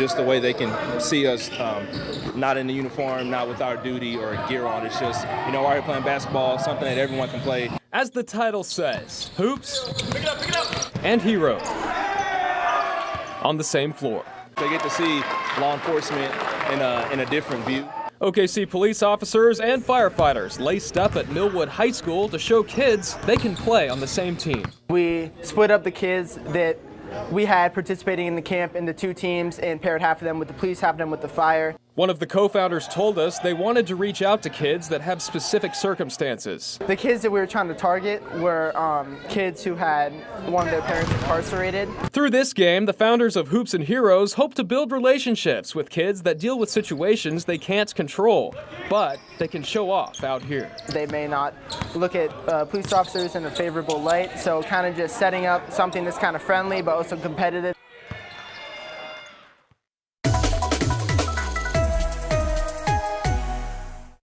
Just the way they can see us um, not in the uniform, not with our duty or gear on. It's just, you know, we're here playing basketball, something that everyone can play. As the title says, hoops and heroes on the same floor. They get to see law enforcement in a, in a different view. OKC police officers and firefighters laced up at Millwood High School to show kids they can play on the same team. We split up the kids that we had participating in the camp into two teams and paired half of them with the police, half of them with the fire. One of the co-founders told us they wanted to reach out to kids that have specific circumstances. The kids that we were trying to target were um, kids who had one of their parents incarcerated. Through this game, the founders of Hoops and Heroes hope to build relationships with kids that deal with situations they can't control, but they can show off out here. They may not look at uh, police officers in a favorable light, so kind of just setting up something that's kind of friendly but also competitive.